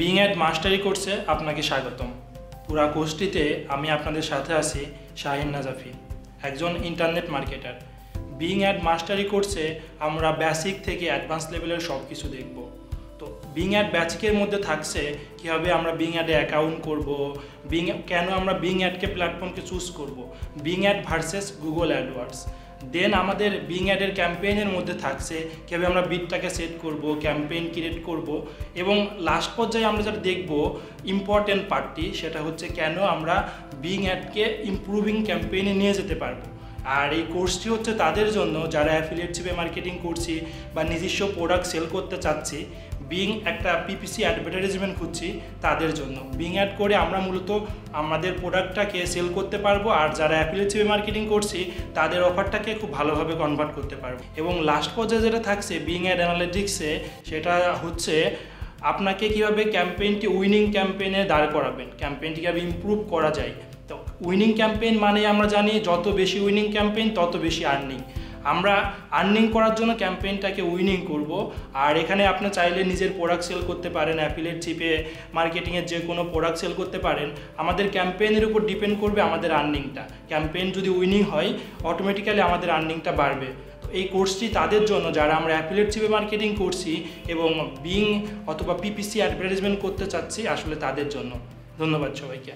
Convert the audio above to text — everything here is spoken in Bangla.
বিং অ্যাড মাস্টারি কোর্সে আপনাকে স্বাগতম। পুরা কোর্সটিতে আমি আপনাদের সাথে আছি শাহিন নাজাফি, একজন ইন্টারনেট মার্কেটার বিং অ্যাড মাস্টারি কোর্সে আমরা বেসিক থেকে অ্যাডভান্স লেভেলের সব কিছু দেখব। তো বিং অ্যাড ব্যাচিকের মধ্যে থাকছে কীভাবে আমরা বিং অ্যাডে অ্যাকাউন্ট করব বিং কেন আমরা বিং অ্যাডকে প্ল্যাটফর্মকে চুজ করব Bing ad versus Google AdWords then আমাদের বিং অ্যাডের ক্যাম্পেইনের মধ্যে থাকছে, কীভাবে আমরা বিটটাকে সেট করব ক্যাম্পেইন ক্রিয়েট করব, এবং লাস্ট পর্যায়ে আমরা যেটা দেখব ইম্পর্টেন্ট পার্টটি সেটা হচ্ছে কেন আমরা বিং অ্যাডকে ইমপ্রুভিং ক্যাম্পেইনে নিয়ে যেতে পারব। আর এই কোর্সটি হচ্ছে তাদের জন্য, যারা অ্যাফিলিয়েটশিপে মার্কেটিং করছি বা নিজস্ব প্রোডাক্ট সেল করতে চাচ্ছি বিং একটা পিপিসি অ্যাডভার্টাইজমেন্ট খুঁজছি তাদের জন্য। বিং অ্যাড করে আমরা মূলত আমাদের প্রোডাক্টটাকে সেল করতে পারব আর যারা অ্যাফিলিয়েটশিপে মার্কেটিং করছি, তাদের অফারটাকে খুব ভালোভাবে কনভার্ট করতে পারব। এবং লাস্ট পর্যায়ে যেটা থাকছে বিং অ্যাড অ্যানালিটিক্সে সেটা হচ্ছে আপনাকে কীভাবে ক্যাম্পেইনটি উইনিং ক্যাম্পেইনে দাঁড় করাবেন। ক্যাম্পেইনটি কীভাবে ইমপ্রুভ করা যায়। তো উইনিং ক্যাম্পেইন মানে আমরা জানি যত বেশি উইনিং ক্যাম্পেইন তত বেশি আর্নিং আমরা আর্নিং করার জন্য ক্যাম্পেইনটাকে উইনিং করব। আর এখানে আপনি চাইলে নিজের প্রোডাক্ট সেল করতে পারেন অ্যাফিলেট চিপে মার্কেটিংয়ের যে কোনো প্রোডাক্ট সেল করতে পারেন। আমাদের ক্যাম্পেইনের উপর ডিপেন্ড করবে আমাদের আর্নিংটা ক্যাম্পেইন যদি উইনিং হয় অটোমেটিক্যালি আমাদের আর্নিংটা বাড়বে। এই কোর্সটি তাদের জন্য, যারা আমরা অ্যাফিলেট চিপে মার্কেটিং করছি এবং বিং অথবা পিপিসি অ্যাডভার্টাইজমেন্ট করতে চাচ্ছি, আসলে তাদের জন্য। ধন্যবাদ সবাইকে।